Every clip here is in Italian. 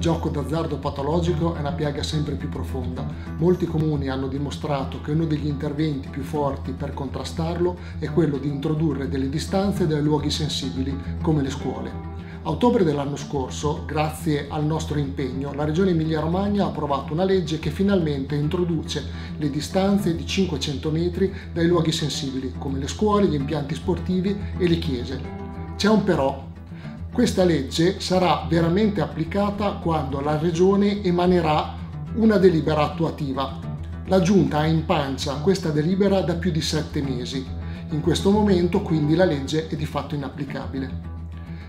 gioco d'azzardo patologico è una piaga sempre più profonda. Molti comuni hanno dimostrato che uno degli interventi più forti per contrastarlo è quello di introdurre delle distanze dai luoghi sensibili, come le scuole. A ottobre dell'anno scorso, grazie al nostro impegno, la Regione Emilia-Romagna ha approvato una legge che finalmente introduce le distanze di 500 metri dai luoghi sensibili, come le scuole, gli impianti sportivi e le chiese. C'è un però. Questa legge sarà veramente applicata quando la Regione emanerà una delibera attuativa. La Giunta ha in pancia questa delibera da più di sette mesi. In questo momento quindi la legge è di fatto inapplicabile.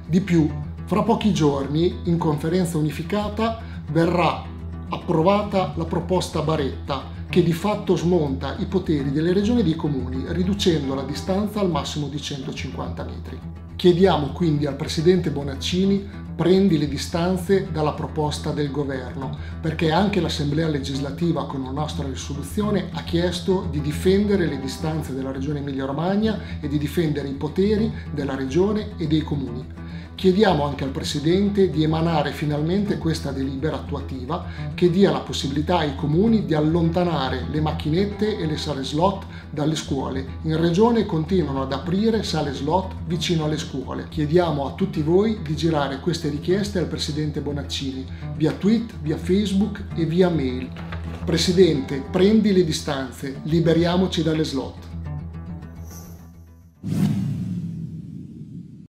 Di più, fra pochi giorni in conferenza unificata verrà approvata la proposta Baretta che di fatto smonta i poteri delle regioni e dei comuni riducendo la distanza al massimo di 150 metri. Chiediamo quindi al Presidente Bonaccini prendi le distanze dalla proposta del governo, perché anche l'Assemblea legislativa con una nostra risoluzione ha chiesto di difendere le distanze della Regione Emilia-Romagna e di difendere i poteri della Regione e dei comuni. Chiediamo anche al Presidente di emanare finalmente questa delibera attuativa che dia la possibilità ai comuni di allontanare le macchinette e le sale slot dalle scuole. In Regione continuano ad aprire sale slot vicino alle scuole. Chiediamo a tutti voi di girare queste richieste al Presidente Bonaccini via tweet, via Facebook e via mail. Presidente, prendi le distanze, liberiamoci dalle slot.